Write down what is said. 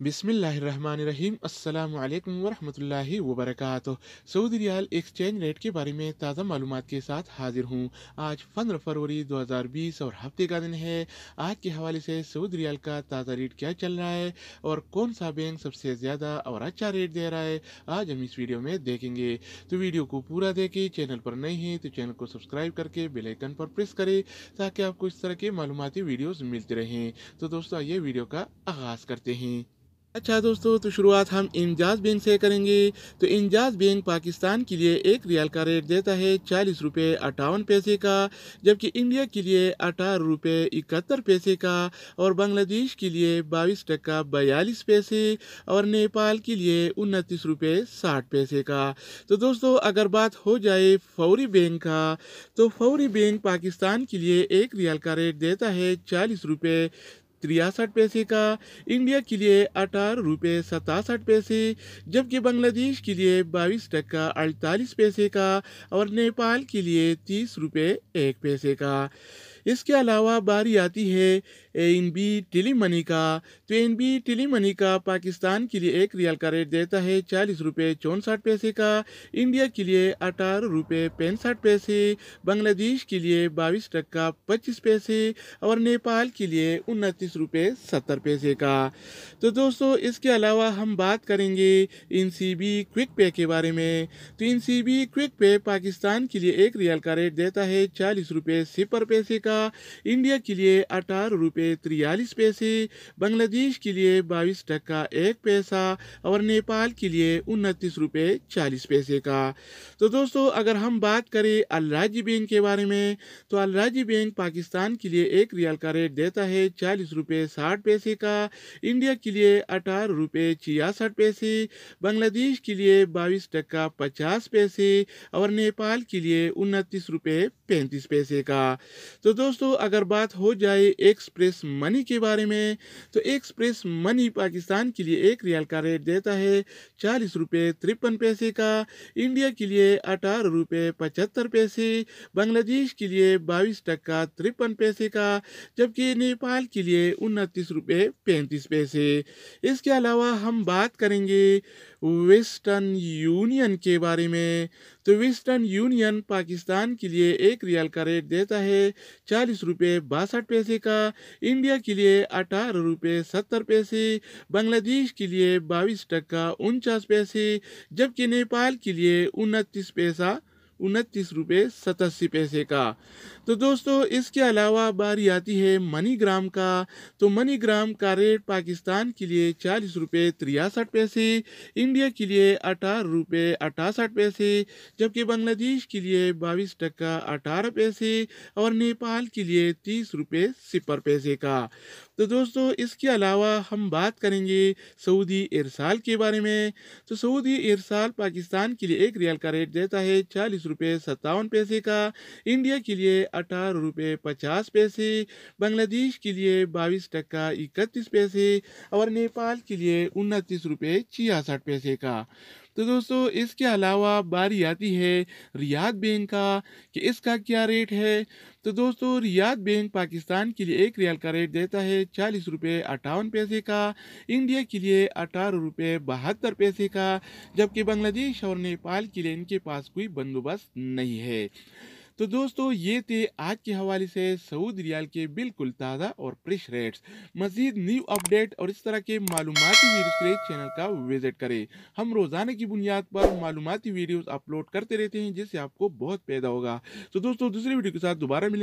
बिसमीम अल्लाम वरहमतुल्लाहि वबरकातुह। सऊदी रियाल एक्सचेंज रेट के बारे में ताज़ा मालूम के साथ हाजिर हूँ। आज पंद्रह फरवरी 2020 और हफ़्ते का दिन है। आज के हवाले से सऊदी रियाल का ताज़ा रेट क्या चल रहा है और कौन सा बैंक सबसे ज़्यादा और अच्छा रेट दे रहा है, आज हम इस वीडियो में देखेंगे। तो वीडियो को पूरा देखें, चैनल पर नहीं है तो चैनल को सब्सक्राइब करके बेलाइकन पर प्रेस करें ताकि आपको इस तरह के मालूमती वीडियोज़ मिलते रहें। तो दोस्तों ये वीडियो का आगाज़ करते हैं। अच्छा दोस्तों तो शुरुआत हम इंजाज बैंक से करेंगे। तो इंजाज बैंक पाकिस्तान के लिए एक रियाल का रेट देता है चालीस रुपये अट्ठावन पैसे का, जबकि इंडिया के लिए अठारह रुपये इकहत्तर पैसे का और बांग्लादेश के लिए बाईस टका बयालीस पैसे और नेपाल के लिए उनतीस रुपये साठ पैसे का। तो दोस्तों, अगर बात हो जाए फौरी बैंक का तो फौरी बैंक पाकिस्तान के लिए एक रियाल का रेट देता है चालीस रुपये तिरसठ पैसे का, इंडिया के लिए अठारह रुपये सतासठ पैसे, जबकि बांग्लादेश के लिए बाईस टक्का अड़तालीस पैसे का और नेपाल के लिए तीस रुपये एक पैसे का। इसके अलावा बारी आती है एन बी टेली मनी का। तो एन बी टेली मनी का पाकिस्तान के लिए एक रियाल का रेट देता है चालीस रुपये चौंसठ पैसे का। इंडिया के लिए अठारह रुपये पैंसठ पैसे। बांग्लादेश के लिए बाईस टक्का पच्चीस पैसे और नेपाल के लिए उनतीस रुपये सत्तर पैसे का। तो दोस्तों, इसके अलावा हम बात करेंगे इन सी बी क्विक पे के बारे में। तो इन सी बी क्विक पे पाकिस्तान के लिए एक रियाल का रेट देता है चालीस रुपये सिपर पैसे का। का इंडिया के लिए अठारह रुपये तिरयालीस पैसे, बांग्लादेश के लिए बाईस टक्का एक पैसा और नेपाल के लिए उनतीस रुपये चालीस पैसे का। तो दोस्तों, अगर हम बात करें अलराजी बैंक के बारे में तो अलराजी बैंक पाकिस्तान के लिए एक रियाल का रेट देता है चालीस रुपये साठ पैसे का, इंडिया के लिए अठारह रुपये छियासठ पैसे, बांग्लादेश के लिए बाईस टक्का पचास पैसे और नेपाल के लिए उनतीस रुपये पैंतीस पैसे का। तो दोस्तों, अगर बात हो जाए एक्सप्रेस मनी के बारे में तो एक्सप्रेस मनी पाकिस्तान के लिए एक रियाल का रेट देता है चालीस रुपये तिरपन पैसे का, इंडिया के लिए अठारह रुपये पचहत्तर पैसे, बांग्लादेश के लिए बाईस टक्का तिरपन पैसे का, जबकि नेपाल के लिए उनतीस रुपये पैंतीस पैसे। इसके अलावा हम बात करेंगे वेस्टर्न यूनियन के बारे में। तो वेस्टर्न यूनियन पाकिस्तान के लिए एक रियाल का रेट देता है, चालीस रुपये बासठ पैसे का। इंडिया के लिए अठारह रुपये सत्तर पैसे। बांग्लादेश के लिए बाईस टक्का उनचास पैसे। जबकि नेपाल के लिए उनतीस पैसा उनतीस रुपये सतासी पैसे का। तो दोस्तों, इसके अलावा बारी आती है मनीग्राम का। तो मनीग्राम का रेट पाकिस्तान के लिए चालीस रुपये तिरसठ पैसे, इंडिया के लिए अठारह रुपये अठासठ पैसे, जबकि बांग्लादेश के लिए बाईस टका अठारह पैसे और नेपाल के लिए तीस रुपये सिपर पैसे का। तो दोस्तों, इसके अलावा हम बात करेंगे सऊदी इरसाल के बारे में। तो सऊदी इरसाल पाकिस्तान के लिए एक रियाल का रेट देता है चालीस रुपये सत्तावन पैसे का, इंडिया के लिए अठारह रुपये पचास पैसे, बांग्लादेश के लिए बाईस टक्का इकतीस पैसे और नेपाल के लिए उनतीस रुपये छियासठ पैसे का। तो दोस्तों, इसके अलावा बारी आती है रियाद बैंक का कि इसका क्या रेट है। तो दोस्तों, रियाद बैंक पाकिस्तान के लिए एक रियाल का रेट देता है चालीस रुपये अट्ठावन पैसे का, इंडिया के लिए अठारह रुपये बहत्तर पैसे का, जबकि बांग्लादेश और नेपाल के लिए इनके पास कोई बंदोबस्त नहीं है। तो दोस्तों, ये थे आज के हवाले से सऊद रियाल के बिल्कुल ताज़ा और फ्रेश रेट्स। मजीद न्यू अपडेट और इस तरह के मालूमती वीडियोस के लिए चैनल का विज़िट करें। हम रोज़ाना की बुनियाद पर मालूमती वीडियोस अपलोड करते रहते हैं, जिससे आपको बहुत पैदा होगा। तो दोस्तों, दूसरी वीडियो के साथ दोबारा मिलेंगे।